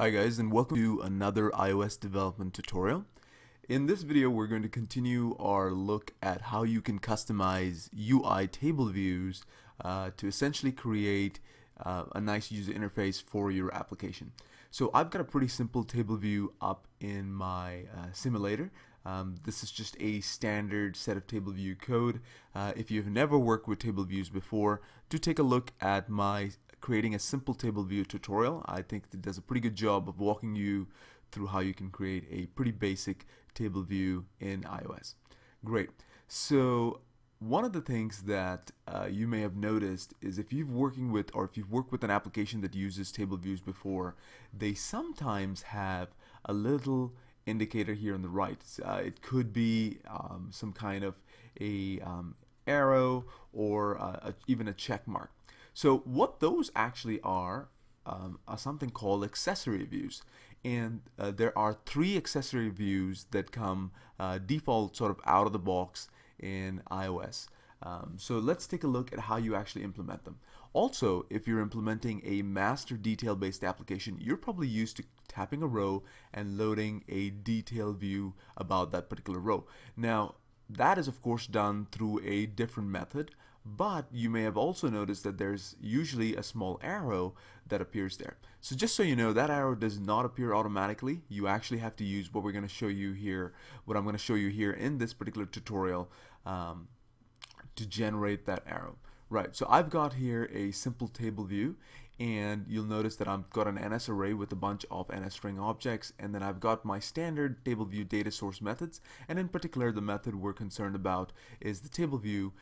Hi guys and welcome to another iOS development tutorial. In this video we're going to continue our look at how you can customize UI table views uh, to essentially create uh, a nice user interface for your application. So I've got a pretty simple table view up in my uh, simulator. Um, this is just a standard set of table view code. Uh, if you've never worked with table views before, do take a look at my creating a simple table view tutorial. I think it does a pretty good job of walking you through how you can create a pretty basic table view in iOS. Great. So one of the things that uh, you may have noticed is if you've working with or if you've worked with an application that uses table views before, they sometimes have a little indicator here on the right. Uh, it could be um, some kind of a um, arrow or uh, a, even a check mark. So what those actually are um, are something called accessory views and uh, there are three accessory views that come uh, default sort of out of the box in iOS. Um, so let's take a look at how you actually implement them. Also, if you're implementing a master detail based application, you're probably used to tapping a row and loading a detail view about that particular row. Now, that is of course done through a different method but you may have also noticed that there's usually a small arrow that appears there. So just so you know, that arrow does not appear automatically. You actually have to use what we're going to show you here, what I'm going to show you here in this particular tutorial um, to generate that arrow. Right, so I've got here a simple table view and you'll notice that I've got an NS array with a bunch of NS string objects and then I've got my standard table view data source methods and in particular the method we're concerned about is the table view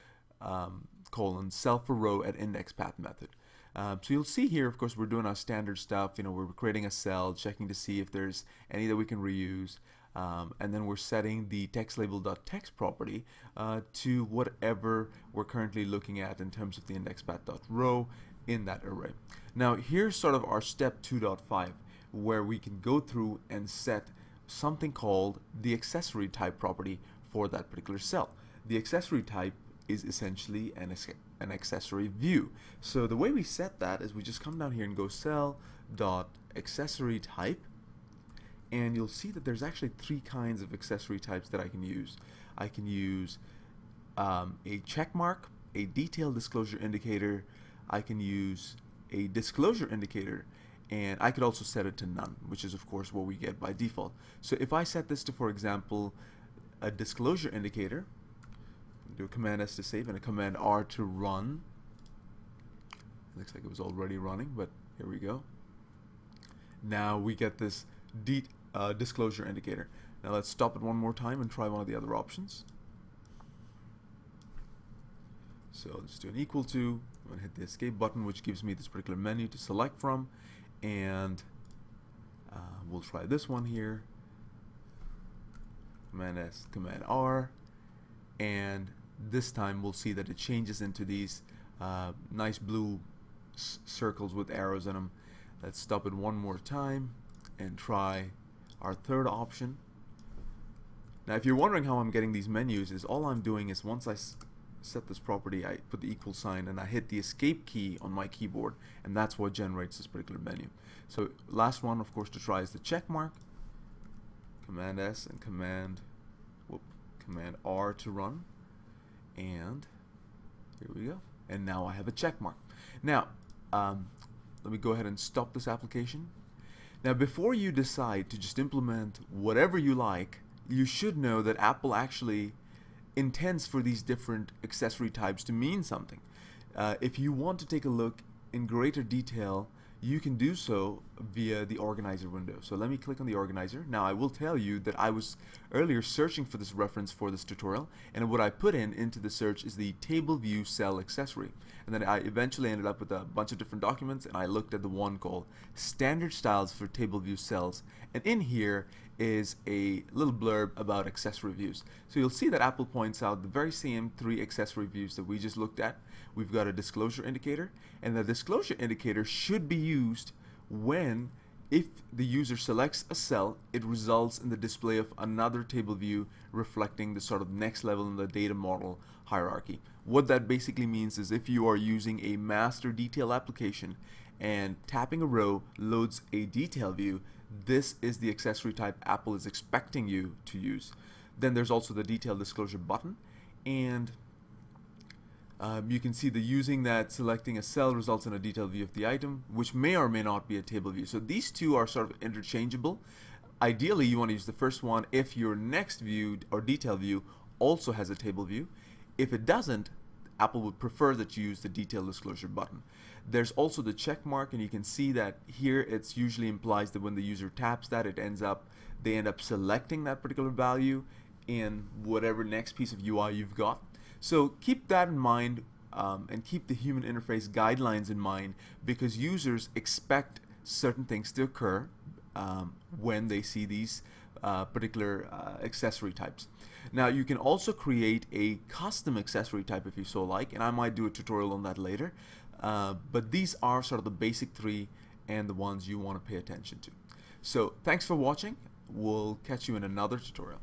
um, colon cell for row at index path method. Uh, so you'll see here, of course, we're doing our standard stuff. You know, we're creating a cell, checking to see if there's any that we can reuse. Um, and then we're setting the text label.text property uh, to whatever we're currently looking at in terms of the index path.row in that array. Now here's sort of our step 2.5 where we can go through and set something called the accessory type property for that particular cell. The accessory type is essentially an, an accessory view. So the way we set that is we just come down here and go cell dot accessory type and you'll see that there's actually three kinds of accessory types that I can use. I can use um, a check mark, a detail disclosure indicator, I can use a disclosure indicator, and I could also set it to none, which is of course what we get by default. So if I set this to, for example, a disclosure indicator, do a command S to save and a command R to run. Looks like it was already running, but here we go. Now we get this uh, disclosure indicator. Now let's stop it one more time and try one of the other options. So let's do an equal to. I'm going to hit the escape button, which gives me this particular menu to select from. And uh, we'll try this one here. Command S, Command R. And this time we'll see that it changes into these uh, nice blue circles with arrows in them. Let's stop it one more time and try our third option. Now if you're wondering how I'm getting these menus is all I'm doing is once I set this property I put the equal sign and I hit the escape key on my keyboard and that's what generates this particular menu. So last one of course to try is the check mark. Command S and Command whoop, Command R to run and here we go and now I have a check mark now um, let me go ahead and stop this application now before you decide to just implement whatever you like you should know that Apple actually intends for these different accessory types to mean something. Uh, if you want to take a look in greater detail you can do so via the organizer window. So let me click on the organizer. Now I will tell you that I was earlier searching for this reference for this tutorial and what I put in into the search is the table view cell accessory and then I eventually ended up with a bunch of different documents and I looked at the one called standard styles for table view cells and in here is a little blurb about accessory views. So you'll see that Apple points out the very same three accessory views that we just looked at. We've got a disclosure indicator, and the disclosure indicator should be used when if the user selects a cell, it results in the display of another table view reflecting the sort of next level in the data model hierarchy. What that basically means is if you are using a master detail application and tapping a row loads a detail view, this is the accessory type Apple is expecting you to use. Then there's also the detail disclosure button and um, you can see the using that selecting a cell results in a detailed view of the item, which may or may not be a table view. So these two are sort of interchangeable. Ideally, you want to use the first one if your next view or detail view also has a table view. If it doesn't, Apple would prefer that you use the detail disclosure button. There's also the check mark and you can see that here it's usually implies that when the user taps that it ends up they end up selecting that particular value in whatever next piece of UI you've got. So keep that in mind um, and keep the human interface guidelines in mind because users expect certain things to occur um, when they see these uh, particular uh, accessory types. Now you can also create a custom accessory type if you so like and I might do a tutorial on that later uh, but these are sort of the basic three and the ones you want to pay attention to. So thanks for watching. We'll catch you in another tutorial.